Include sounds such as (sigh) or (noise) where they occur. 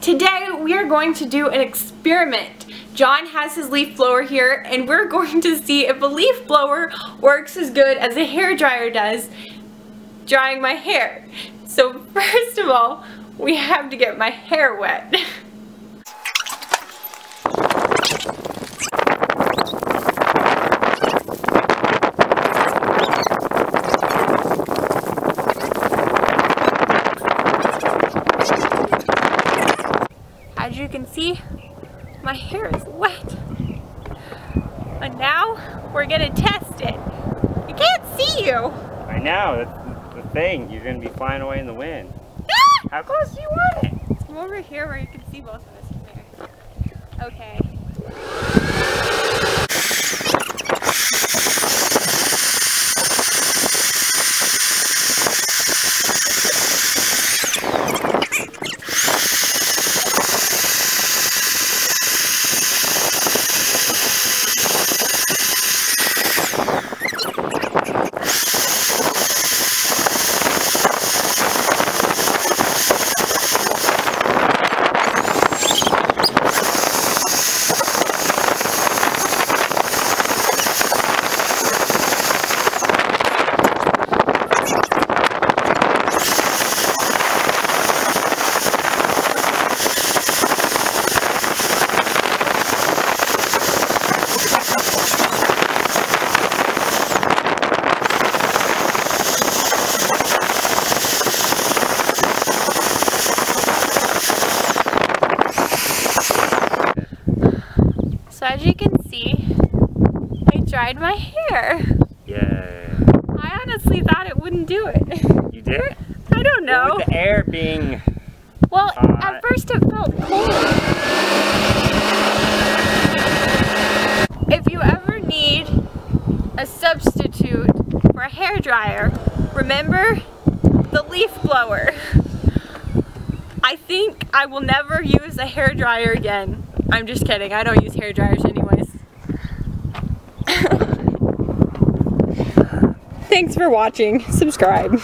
Today we are going to do an experiment. John has his leaf blower here and we're (laughs) going to see if a leaf blower works as good as a hair dryer does drying my hair. So (laughs) first of all, we have to get my hair wet. (laughs) As you can see, my hair is wet. And now we're gonna test it. I can't see you. I know, that's the thing. You're gonna be flying away in the wind. Ah! (laughs) How close do you want it? I'm over here where you can see both of us from there. Okay. So as you can see, I dried my hair. Yeah. I honestly thought it wouldn't do it. You did? I don't know. With the air being Well, hot. at first it felt cold. If you ever need a substitute for a hair dryer, remember the leaf blower. I think I will never use a hair dryer again. I'm just kidding. I don't use hair dryers anyways. (laughs) Thanks for watching. Subscribe.